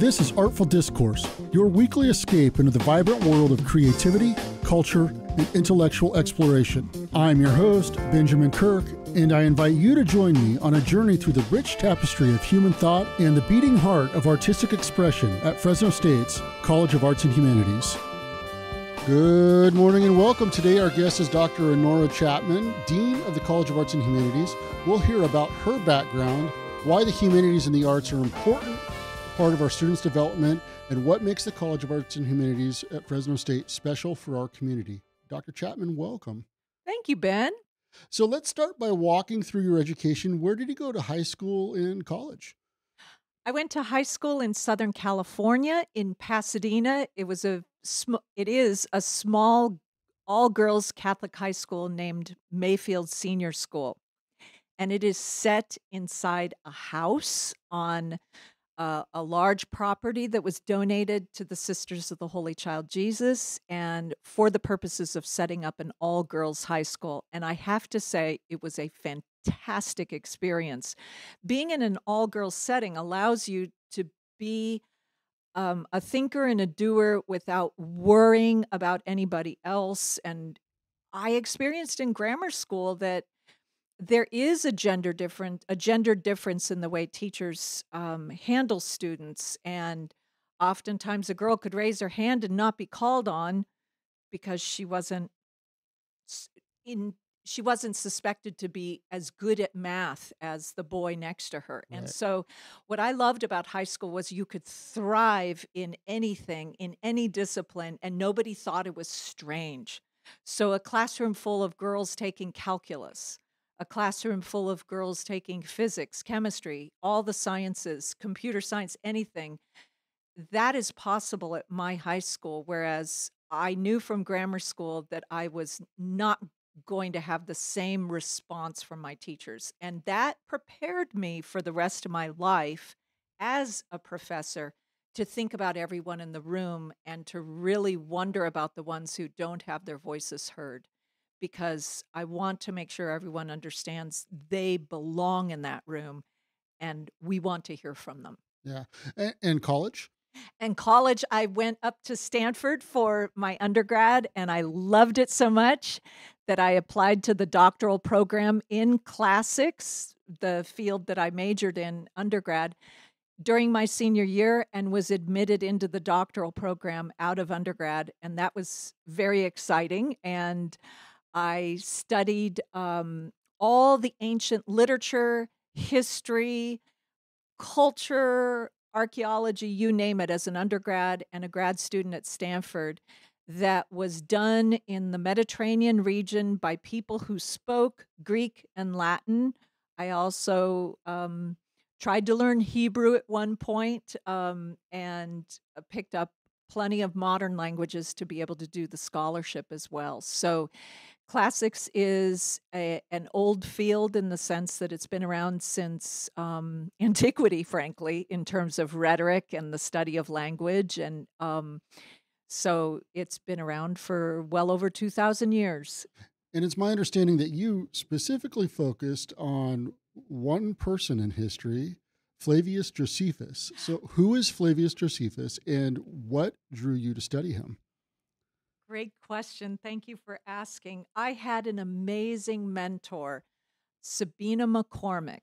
This is Artful Discourse, your weekly escape into the vibrant world of creativity, culture, and intellectual exploration. I'm your host, Benjamin Kirk, and I invite you to join me on a journey through the rich tapestry of human thought and the beating heart of artistic expression at Fresno State's College of Arts and Humanities. Good morning and welcome. Today, our guest is Dr. Honora Chapman, Dean of the College of Arts and Humanities. We'll hear about her background, why the humanities and the arts are important part of our students' development, and what makes the College of Arts and Humanities at Fresno State special for our community. Dr. Chapman, welcome. Thank you, Ben. So let's start by walking through your education. Where did you go to high school and college? I went to high school in Southern California in Pasadena. It was a sm- it is a small all girls Catholic high school named Mayfield Senior School. And it is set inside a house on a large property that was donated to the Sisters of the Holy Child Jesus and for the purposes of setting up an all girls high school. And I have to say, it was a fantastic experience. Being in an all girls setting allows you to be um, a thinker and a doer without worrying about anybody else. And I experienced in grammar school that there is a gender different a gender difference in the way teachers um, handle students and oftentimes a girl could raise her hand and not be called on because she wasn't in she wasn't suspected to be as good at math as the boy next to her. And so what I loved about high school was you could thrive in anything, in any discipline and nobody thought it was strange. So a classroom full of girls taking calculus a classroom full of girls taking physics, chemistry, all the sciences, computer science, anything. That is possible at my high school, whereas I knew from grammar school that I was not going to have the same response from my teachers. And that prepared me for the rest of my life as a professor to think about everyone in the room and to really wonder about the ones who don't have their voices heard because I want to make sure everyone understands they belong in that room and we want to hear from them. Yeah. And, college? And college, I went up to Stanford for my undergrad and I loved it so much that I applied to the doctoral program in classics, the field that I majored in undergrad during my senior year and was admitted into the doctoral program out of undergrad. And that was very exciting. And I studied um, all the ancient literature, history, culture, archaeology, you name it, as an undergrad and a grad student at Stanford that was done in the Mediterranean region by people who spoke Greek and Latin. I also um, tried to learn Hebrew at one point, um, and uh, picked up plenty of modern languages to be able to do the scholarship as well. So Classics is a, an old field in the sense that it's been around since um, antiquity, frankly, in terms of rhetoric and the study of language. And um, so it's been around for well over 2,000 years. And it's my understanding that you specifically focused on one person in history, Flavius Josephus. So, who is Flavius Josephus and what drew you to study him? Great question. Thank you for asking. I had an amazing mentor, Sabina MacCormack,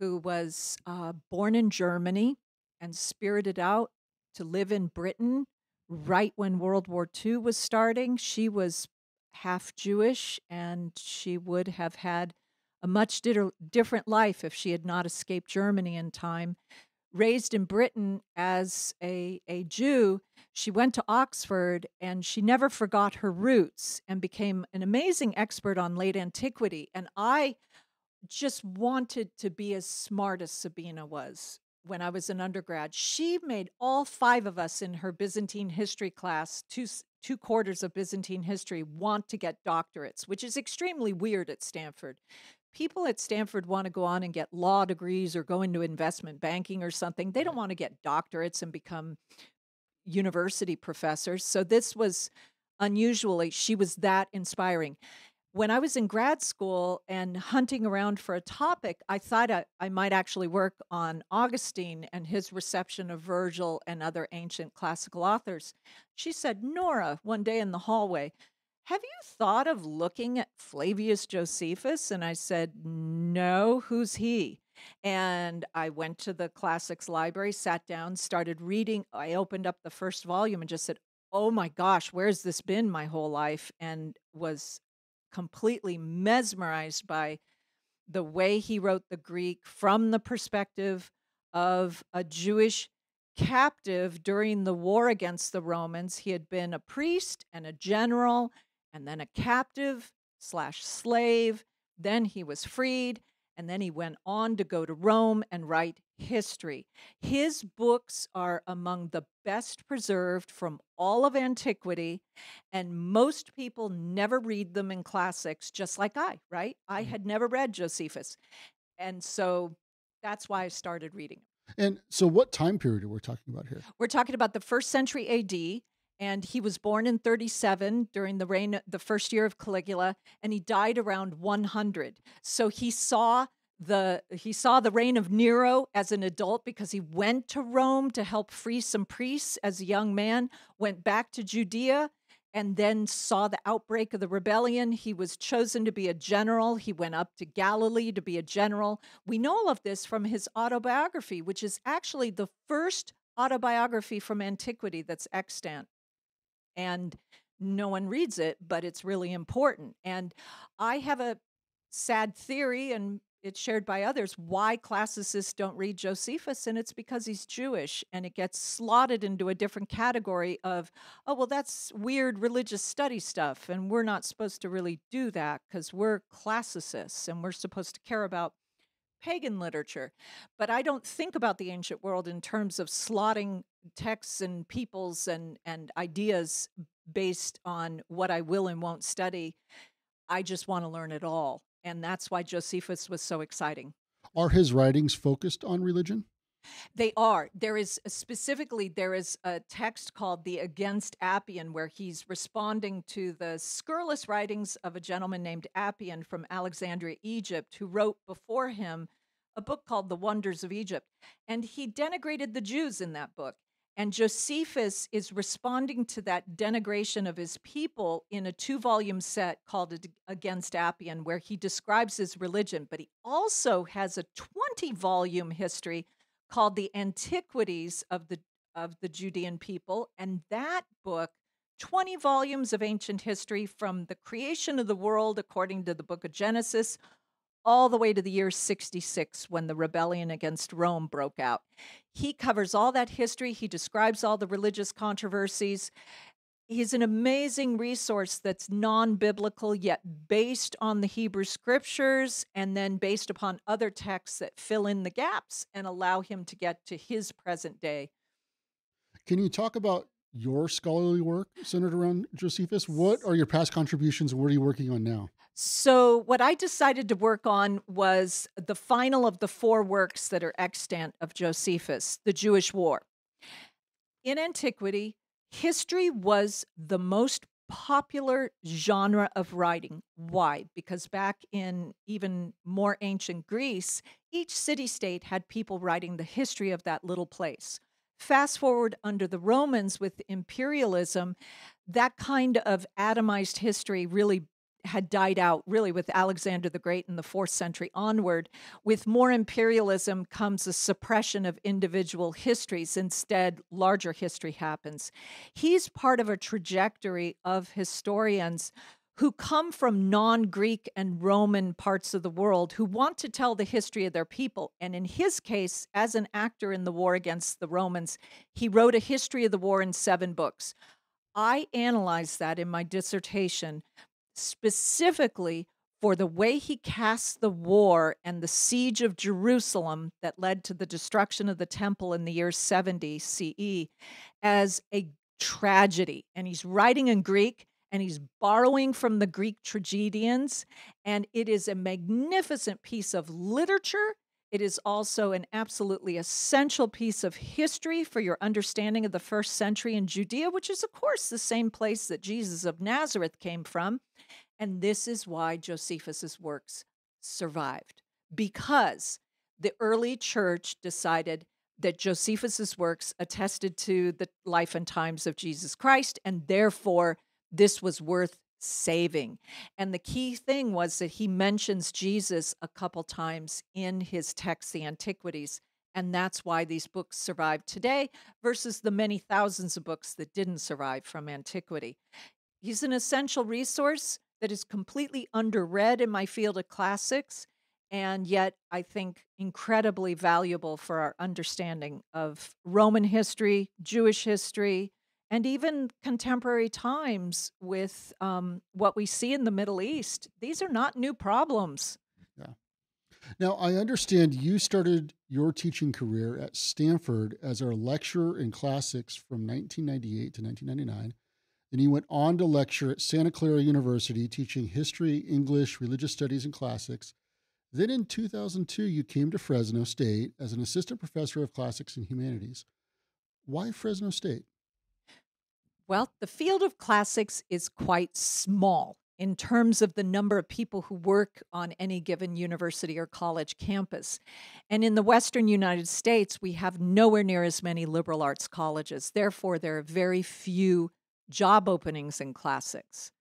who was uh, born in Germany and spirited out to live in Britain right when World War II was starting. She was half Jewish and she would have had a much different life if she had not escaped Germany in time raised in Britain as a, a Jew, she went to Oxford and she never forgot her roots and became an amazing expert on late antiquity. And I just wanted to be as smart as Sabina was when I was an undergrad. She made all five of us in her Byzantine history class, two, two quarters of Byzantine history, want to get doctorates, which is extremely weird at Stanford people at Stanford want to go on and get law degrees or go into investment banking or something. They don't want to get doctorates and become university professors. So this was unusually, she was that inspiring. when I was in grad school and hunting around for a topic, I thought I, I, might actually work on Augustine and his reception of Virgil and other ancient classical authors. She said, Nora, one day in the hallway, have you thought of looking at Flavius Josephus? And I said, No, who's he? And I went to the classics library, sat down, started reading. I opened up the first volume and just said, Oh my gosh, where's this been my whole life? And was completely mesmerized by the way he wrote the Greek from the perspective of a Jewish captive during the war against the Romans. He had been a priest and a general, and then a captive slash slave. Then he was freed, and then he went on to go to Rome and write history. His books are among the best preserved from all of antiquity, and most people never read them in classics, just like I, right? I mm-hmm. had never read Josephus. And so that's why I started reading. And so, what time period are we talking about here? We're talking about the first century AD and he was born in 37 during the reign the first year of Caligula and he died around 100 so he saw the he saw the reign of Nero as an adult because he went to Rome to help free some priests as a young man went back to Judea and then saw the outbreak of the rebellion. He was chosen to be a general. He went up to Galilee to be a general. We know all of this from his autobiography which is actually the first autobiography from antiquity that's extant and no one reads it, but it's really important. And I have a sad theory, and it's shared by others, why classicists don't read Josephus, and it's because he's Jewish, and it gets slotted into a different category of, oh, well, that's weird religious study stuff, and we're not supposed to really do that because we're classicists, and we're supposed to care about pagan literature. But I don't think about the ancient world in terms of slotting texts and peoples and, and ideas based on what I will and won't study. I just want to learn it all. And that's why Josephus was so exciting. Are his writings focused on religion? They are. There is uh, specifically there is a text called the Against Apion where he's responding to the scurrilous writings of a gentleman named Apion from Alexandria, Egypt, who wrote before him a book called The Wonders of Egypt. And he denigrated the Jews in that book. And Josephus is responding to that denigration of his people in a two volume set called Against Apion, where he describes his religion. But he also has a 20 volume history called The Antiquities of the, of the Judean People. And that book 20 volumes of ancient history from the creation of the world according to the book of Genesis all the way to the year 66 when the rebellion against Rome broke out. He covers all that history, he describes all the religious controversies. He's an amazing resource that's non biblical, yet based on the Hebrew scriptures and then based upon other texts that fill in the gaps and allow him to get to his present day. Can you talk about your scholarly work centered around Josephus? What are your past contributions? What are you working on now? So, what I decided to work on was the final of the four works that are extant of Josephus, the Jewish War. In antiquity, history was the most popular genre of writing. Why? Because back in even more ancient Greece, each city state had people writing the history of that little place. Fast forward under the Romans with imperialism, that kind of atomized history really had died out really with Alexander the Great in the fourth century onward. With more imperialism comes a suppression of individual histories. Instead, larger history happens. He's part of a trajectory of historians who come from non Greek and Roman parts of the world who want to tell the history of their people. And in his case, as an actor in the war against the Romans, he wrote a history of the war in seven books. I analyzed that in my dissertation specifically for the way he casts the war and the siege of Jerusalem that led to the destruction of the temple in the year 70 CE as a tragedy. And he's writing in Greek and he's borrowing from the Greek tragedians. And it is a magnificent piece of literature. It is also an absolutely essential piece of history for your understanding of the first century in Judea, which is, of course, the same place that Jesus of Nazareth came from. And this is why Josephus's works survived because the early church decided that Josephus's works attested to the life and times of Jesus Christ and therefore this was worth saving. And the key thing was that he mentions Jesus a couple times in his text the Antiquities and that's why these books survive today versus the many thousands of books that didn't survive from antiquity. He's an essential resource that is completely underread in my field of classics, and yet I think incredibly valuable for our understanding of Roman history, Jewish history, and even contemporary times with um, what we see in the Middle East. These are not new problems. Yeah. Now, I understand you started your teaching career at Stanford as a lecturer in classics from 1998 to 1999. Then you went on to lecture at Santa Clara University, teaching history, English, religious studies, and classics. Then in 2002, you came to Fresno State as an assistant professor of classics and humanities. Why Fresno State? Well, the field of classics is quite small in terms of the number of people who work on any given university or college campus. And in the Western United States, we have nowhere near as many liberal arts colleges. Therefore, there are very few job openings in classics.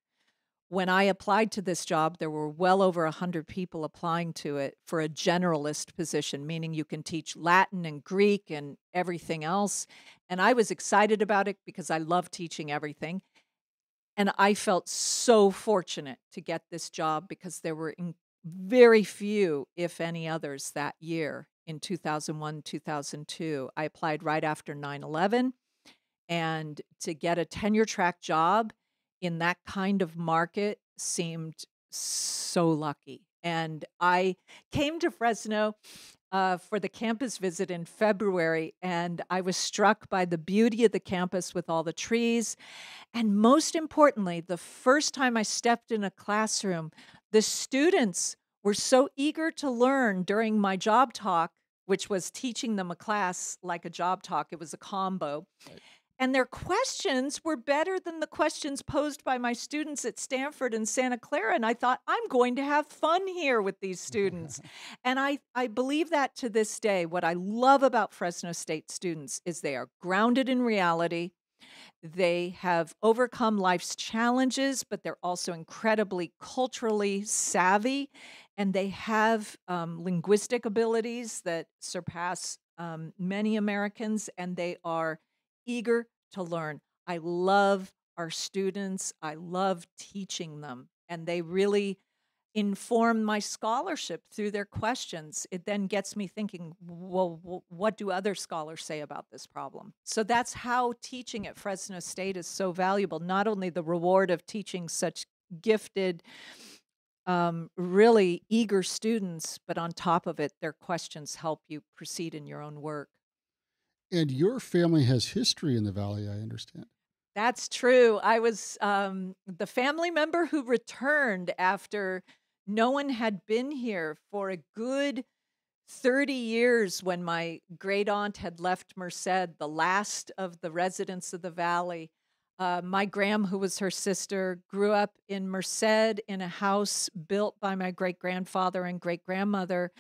When I applied to this job, there were well over 100 people applying to it for a generalist position, meaning you can teach Latin and Greek and everything else. And I was excited about it because I love teaching everything. And I felt so fortunate to get this job because there were very few, if any others, that year in 2001, 2002. I applied right after 9 11. And to get a tenure track job in that kind of market seemed so lucky. And I came to Fresno uh, for the campus visit in February, and I was struck by the beauty of the campus with all the trees. And most importantly, the first time I stepped in a classroom, the students were so eager to learn during my job talk, which was teaching them a class like a job talk, it was a combo. Right and their questions were better than the questions posed by my students at Stanford and Santa Clara. And I thought, I'm going to have fun here with these students. and I, I believe that to this day. What I love about Fresno State students is they are grounded in reality. They have overcome life's challenges, but they're also incredibly culturally savvy. And they have um, linguistic abilities that surpass um, many Americans, and they are eager to learn. I love our students. I love teaching them, and they really inform my scholarship through their questions. It then gets me thinking, well, what do other scholars say about this problem? So that's how teaching at Fresno State is so valuable. Not only the reward of teaching such gifted, um, really eager students, but on top of it, their questions help you proceed in your own work. And your family has history in the Valley, I understand. That's true. I was um, the family member who returned after no one had been here for a good 30 years when my great aunt had left Merced, the last of the residents of the valley. Uh, my gram, who was her sister, grew up in Merced in a house built by my great grandfather and great grandmother.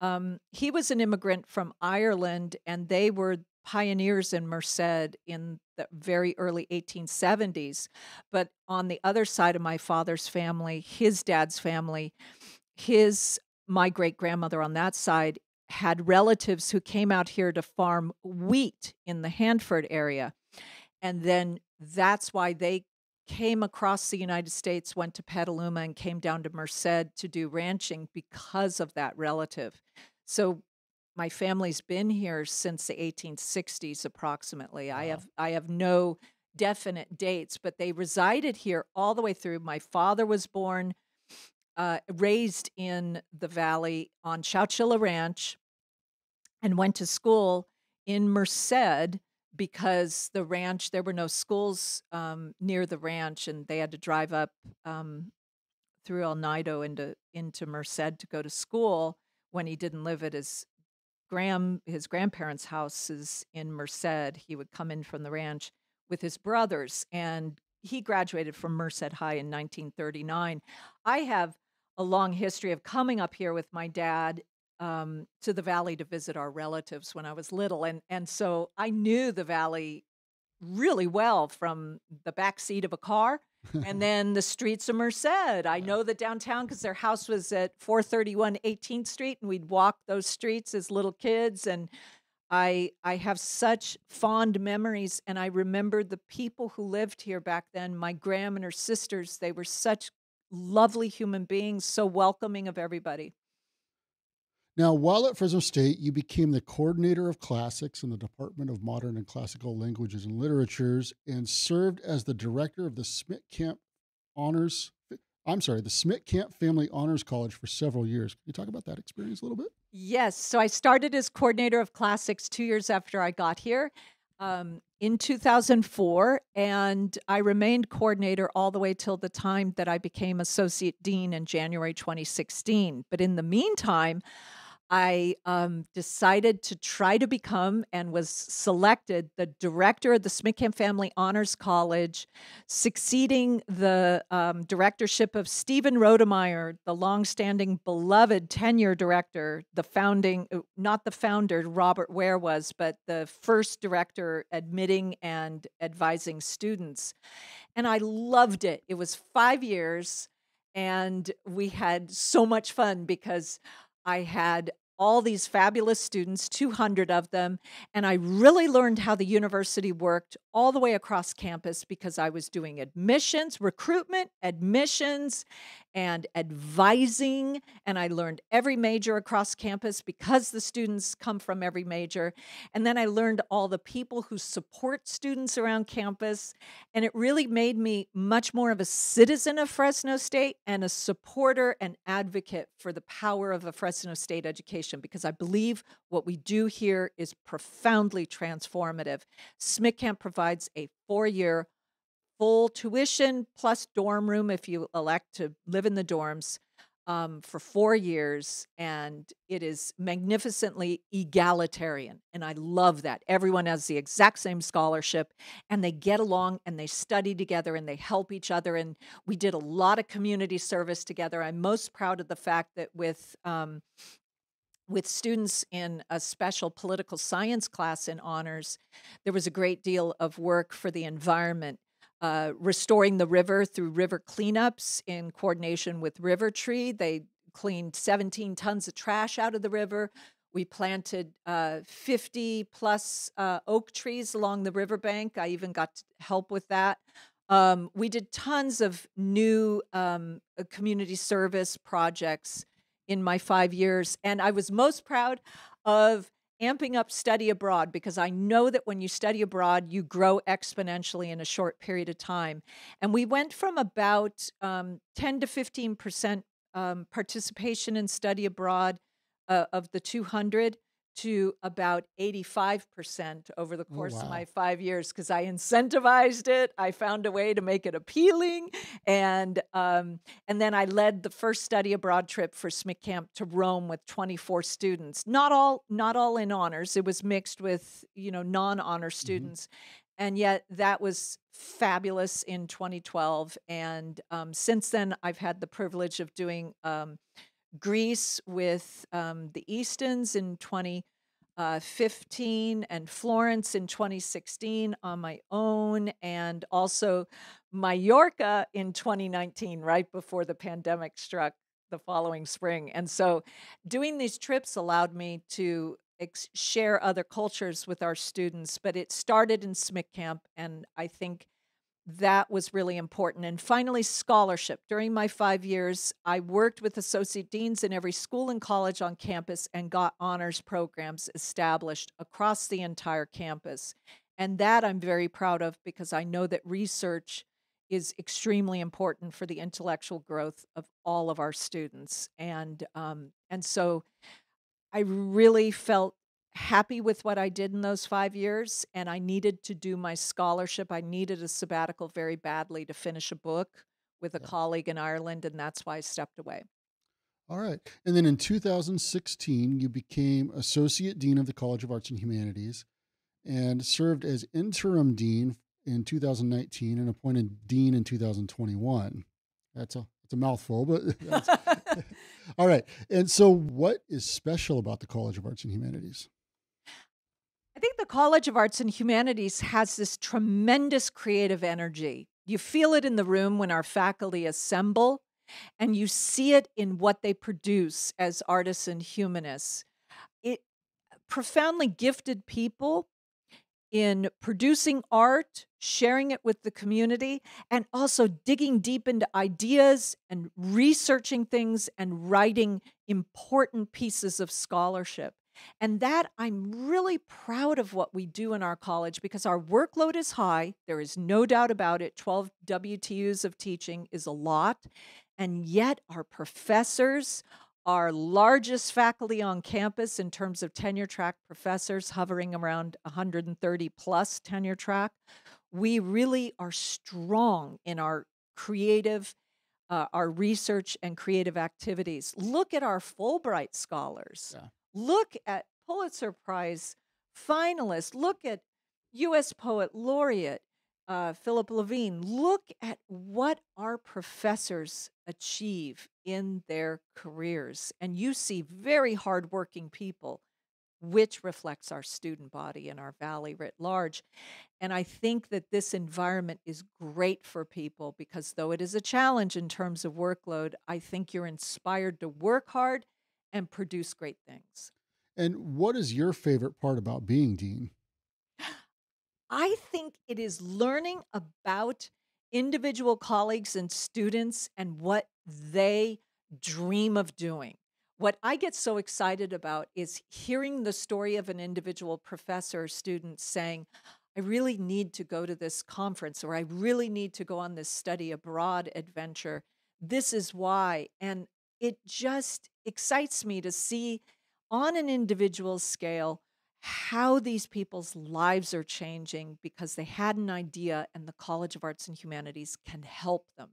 Um, he was an immigrant from Ireland, and they were pioneers in Merced in the very early 1870s. But on the other side of my father's family, his dad's family, his my great grandmother on that side had relatives who came out here to farm wheat in the Hanford area. And then that's why they came across the United States, went to Petaluma, and came down to Merced to do ranching because of that relative. So my family's been here since the 1860s approximately. Wow. I have I have no definite dates, but they resided here all the way through. My father was born uh, raised in the valley on Chowchilla Ranch and went to school in Merced because the ranch there were no schools um, near the ranch and they had to drive up um, through El Nido into into Merced to go to school when he didn't live at his Graham, his grandparents' house is in Merced. He would come in from the ranch with his brothers and he graduated from Merced High in 1939. I have a long history of coming up here with my dad um, to the valley to visit our relatives when I was little, and and so I knew the valley really well from the back seat of a car and then the streets of Merced. I know the downtown because their house was at 431 18th Street, and we'd walk those streets as little kids. And I I have such fond memories, and I remember the people who lived here back then. My gram and her sisters. They were such lovely human beings, so welcoming of everybody. Now, while at Fresno State, you became the coordinator of classics in the Department of Modern and Classical Languages and Literatures and served as the director of the Smittcamp Honors. I'm sorry, the Smittcamp Family Honors College for several years. Can you talk about that experience a little bit? Yes. So I started as coordinator of classics two years after I got here um, in 2004, and I remained coordinator all the way till the time that I became associate dean in January 2016. But in the meantime, I um, decided to try to become and was selected the director of the Smittcamp Family Honors College, succeeding the um, directorship of Stephen Rodemeyer, the longstanding beloved tenure director, the founding, uh, not the founder, Robert Ware was, but the first director admitting and advising students. And I loved it. It was five years, and we had so much fun because I had all these fabulous students, 200 of them, and I really learned how the university worked all the way across campus because I was doing admissions, recruitment, admissions, and advising. And I learned every major across campus because the students come from every major. And then I learned all the people who support students around campus. And it really made me much more of a citizen of Fresno State and a supporter and advocate for the power of a Fresno State education because I believe what we do here is profoundly transformative. Smittcamp provides a four year full tuition plus dorm room if you elect to live in the dorms um, for four years. And it is magnificently egalitarian. And I love that. Everyone has the exact same scholarship and they get along and they study together and they help each other. And we did a lot of community service together. I'm most proud of the fact that with um, with students in a special political science class in honors, there was a great deal of work for the environment uh, restoring the river through river cleanups in coordination with River Tree. They cleaned 17 tons of trash out of the river. We planted uh, 50 plus uh, oak trees along the riverbank. I even got help with that. Um, we did tons of new um, uh, community service projects in my five years. And I was most proud of amping up study abroad because I know that when you study abroad, you grow exponentially in a short period of time. And we went from about um, 10 to 15 percent um, participation in study abroad uh, of the 200 to about 85% over the oh, course oh, wow. of my five years because I incentivized it. I found a way to make it appealing. And, um, and then I led the first study abroad trip for Smittcamp to Rome with 24 students. Not all, not all in honors. It was mixed with, you know, non-honor mm-hmm. students. Mm-hmm. And yet that was fabulous in 2012. And um, since then, I've had the privilege of doing um, Greece with um, the Eastons in 2015 uh, and Florence in 2016 on my own, and also Mallorca in 2019, right before the pandemic struck the following spring. And so doing these trips allowed me to ex- share other cultures with our students, but it started in Smittcamp, and I think that was really important. And finally, scholarship. During my five years, I worked with associate deans in every school and college on campus and got honors programs established across the entire campus. And that I'm very proud of because I know that research is extremely important for the intellectual growth of all of our students. And um, and so I really felt happy with what I did in those five years, and I needed to do my scholarship. I needed a sabbatical very badly to finish a book with a yeah. colleague in Ireland, and that's why I stepped away. All right. And then in 2016, you became Associate Dean of the College of Arts and Humanities and served as interim dean in 2019 and appointed dean in 2021. That's a it's a mouthful, but all right. And so, what is special about the College of Arts and Humanities? I think the College of Arts and Humanities has this tremendous creative energy. You feel it in the room when our faculty assemble, and you see it in what they produce as artists and humanists. It profoundly gifted people in producing art, sharing it with the community, and also digging deep into ideas and researching things and writing important pieces of scholarship. And that I'm really proud of what we do in our college because our workload is high. There is no doubt about it. 12 WTUs of teaching is a lot. And yet, our professors our largest faculty on campus in terms of tenure track professors, hovering around 130 plus tenure track. We really are strong in our creative, uh, our research and creative activities. Look at our Fulbright scholars. Yeah. Look at Pulitzer Prize finalists. Look at U.S. Poet Laureate uh, Philip Levine, look at what our professors achieve in their careers. And you see very hardworking people, which reflects our student body and our valley writ large. And I think that this environment is great for people because though it is a challenge in terms of workload, I think you're inspired to work hard and produce great things. And what is your favorite part about being dean? I think it is learning about individual colleagues and students and what they dream of doing. What I get so excited about is hearing the story of an individual professor or student saying, I really need to go to this conference or I really need to go on this study abroad adventure. This is why. And it just excites me to see on an individual scale how these people's lives are changing because they had an idea and the College of Arts and Humanities can help them.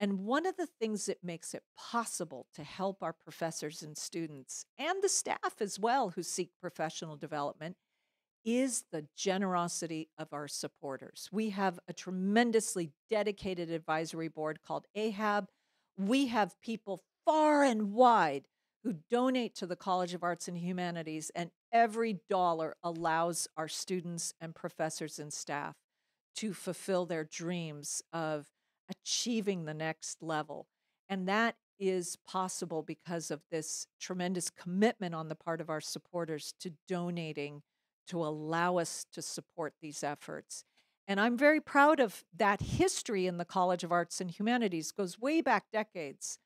And one of the things that makes it possible to help our professors and students and the staff as well who seek professional development is the generosity of our supporters. We have a tremendously dedicated advisory board called AHAB. We have people far and wide who donate to the College of Arts and Humanities, and every dollar allows our students and professors and staff to fulfill their dreams of achieving the next level. And that is possible because of this tremendous commitment on the part of our supporters to donating to allow us to support these efforts. And I'm very proud of that history in the College of Arts and Humanities goes way back decades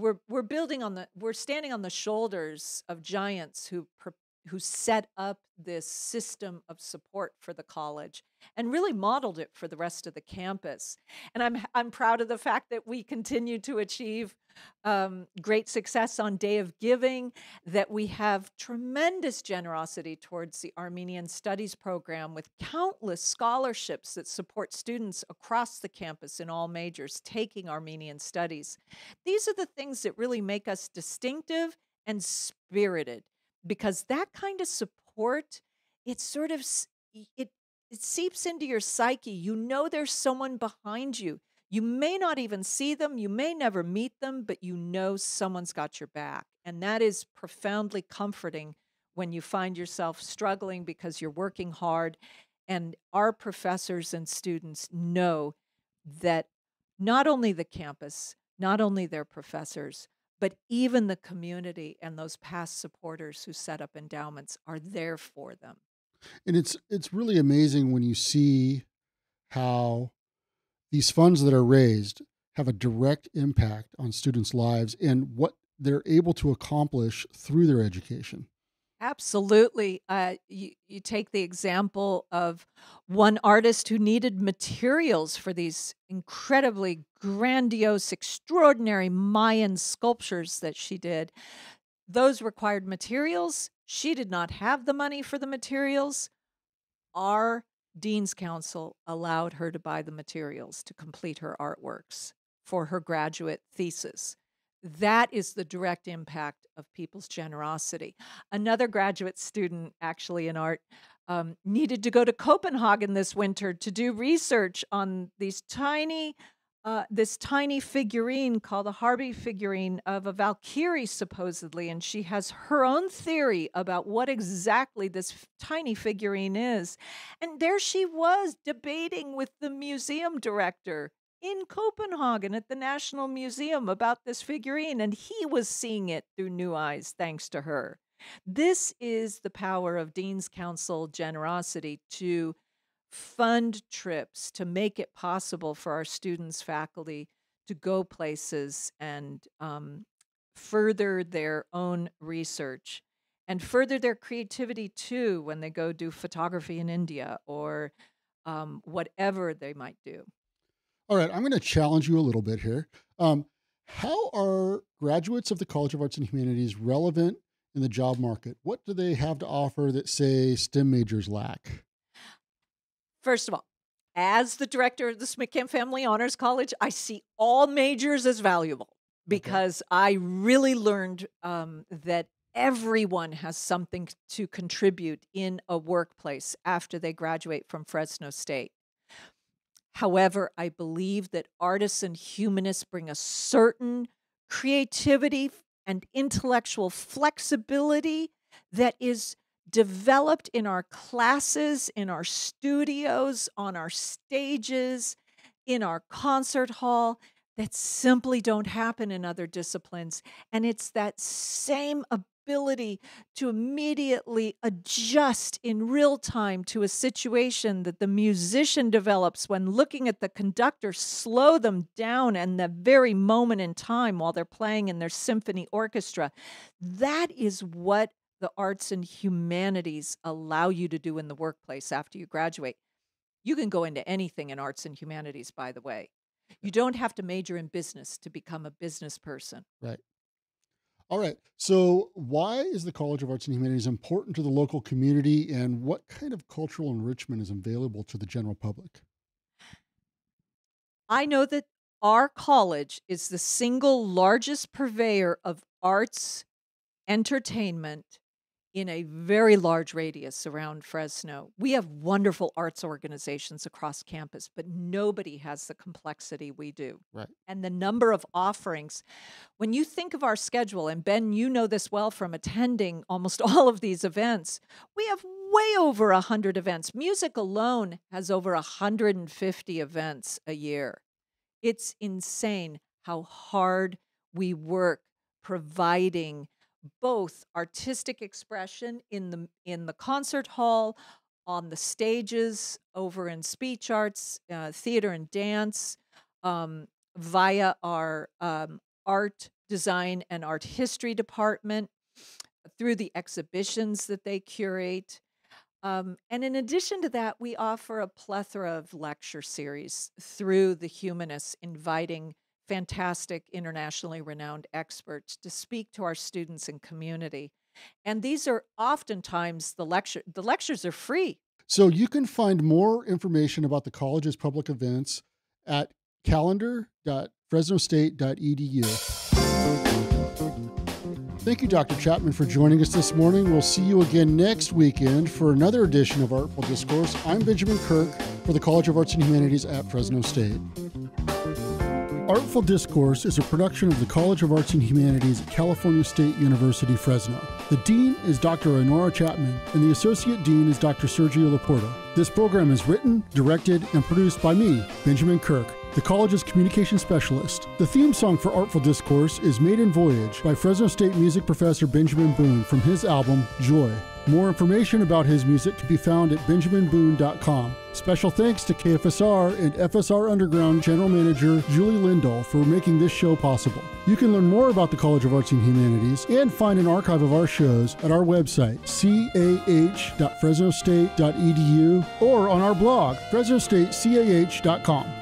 we're we're building on the we're standing on the shoulders of giants who who set up this system of support for the college and really modeled it for the rest of the campus. And I'm I'm proud of the fact that we continue to achieve um, great success on Day of Giving. That we have tremendous generosity towards the Armenian Studies program with countless scholarships that support students across the campus in all majors taking Armenian studies. These are the things that really make us distinctive and spirited because that kind of support it sort of it it seeps into your psyche. You know there's someone behind you. You may not even see them you may never meet them but you know someone's got your back and that is profoundly comforting when you find yourself struggling because you're working hard and our professors and students know that not only the campus not only their professors but even the community and those past supporters who set up endowments are there for them. And it's it's really amazing when you see how these funds that are raised have a direct impact on students' lives and what they're able to accomplish through their education. Absolutely. Uh, you, you take the example of one artist who needed materials for these incredibly grandiose, extraordinary Mayan sculptures that she did. Those required materials. She did not have the money for the materials. Our Dean's Council allowed her to buy the materials to complete her artworks for her graduate thesis. That is the direct impact of people's generosity. Another graduate student, actually in art, um, needed to go to Copenhagen this winter to do research on these tiny uh, this tiny figurine called a Hårby figurine of a Valkyrie, supposedly. And she has her own theory about what exactly this tiny figurine is. And there she was debating with the museum director in Copenhagen at the National Museum about this figurine. And he was seeing it through new eyes, thanks to her. This is the power of Dean's Council generosity to fund trips to make it possible for our students, faculty to go places and um, further their own research and further their creativity too when they go do photography in India or um, whatever they might do. All right, I'm going to challenge you a little bit here. Um, how are graduates of the College of Arts and Humanities relevant in the job market? What do they have to offer that, say, STEM majors lack? First of all, as the director of the Smittcamp Family Honors College, I see all majors as valuable because I really learned um, that everyone has something to contribute in a workplace after they graduate from Fresno State. However, I believe that artists and humanists bring a certain creativity and intellectual flexibility that is developed in our classes, in our studios, on our stages, in our concert hall that simply don't happen in other disciplines. And it's that same ability to immediately adjust in real time to a situation that the musician develops when looking at the conductor slow them down and the very moment in time while they're playing in their symphony orchestra. That is what the arts and humanities allow you to do in the workplace after you graduate. You can go into anything in arts and humanities, by the way. You don't have to major in business to become a business person. Right. All right. So, why is the College of Arts and Humanities important to the local community, and what kind of cultural enrichment is available to the general public? I know that our college is the single largest purveyor of arts, entertainment, in a very large radius around Fresno. We have wonderful arts organizations across campus, but nobody has the complexity we do. Right. And the number of offerings. When you think of our schedule, and Ben, you know this well from attending almost all of these events, we have way over 100 events. Music alone has over 150 events a year. It's insane how hard we work providing both artistic expression in the in the concert hall, on the stages, over in speech arts, uh, theater and dance, um, via our um, art design and art history department, through the exhibitions that they curate. Um, and in addition to that, we offer a plethora of lecture series through the humanists, inviting fantastic, internationally renowned experts to speak to our students and community. And these are oftentimes the lecture the lectures are free. So you can find more information about the college's public events at calendar.fresnostate.edu. Thank you, Dr. Chapman, for joining us this morning. We'll see you again next weekend for another edition of Artful Discourse. I'm Benjamin Kirk for the College of Arts and Humanities at Fresno State. Artful Discourse is a production of the College of Arts and Humanities at California State University, Fresno. The Dean is Dr. Honora Chapman, and the Associate Dean is Dr. Sergio La Porta. This program is written, directed, and produced by me, Benjamin Kirk, the college's communication specialist. The theme song for Artful Discourse is Maiden Voyage by Fresno State music professor Benjamin Boone from his album Joy. More information about his music can be found at benjaminboone.com. Special thanks to KFSR and FSR Underground General Manager Julie Lindahl for making this show possible. You can learn more about the College of Arts and Humanities and find an archive of our shows at our website, cah.fresnostate.edu, or on our blog, fresnostatecah.com.